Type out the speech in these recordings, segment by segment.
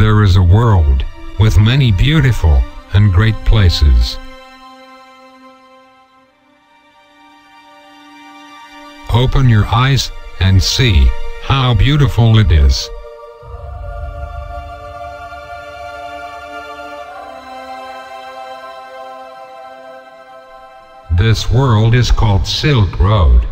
There is a world with many beautiful and great places. Open your eyes and see how beautiful it is. This world is called Silkroad.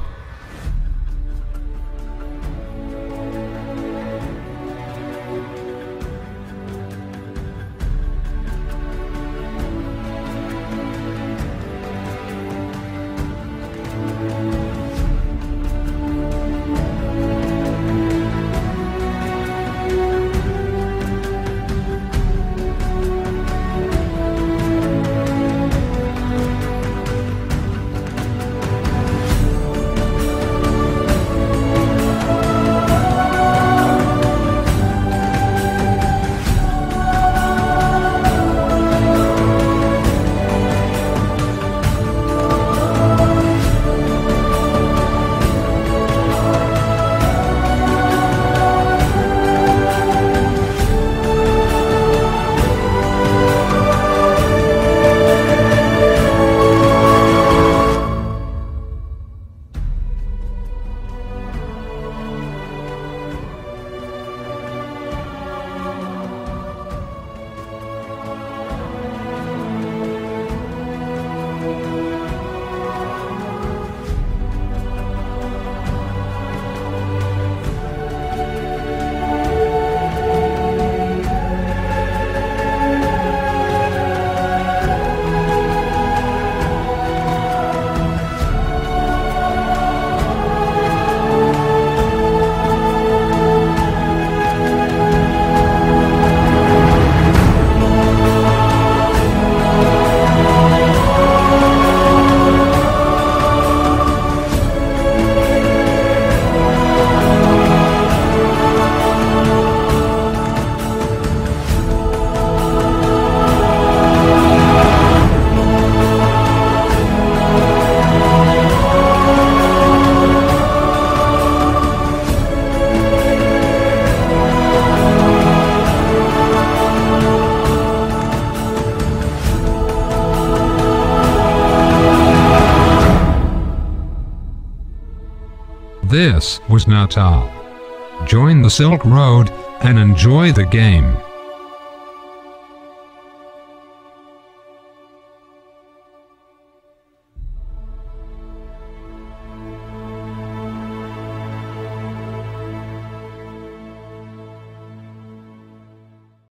This was Natal. Join the Silkroad and enjoy the game.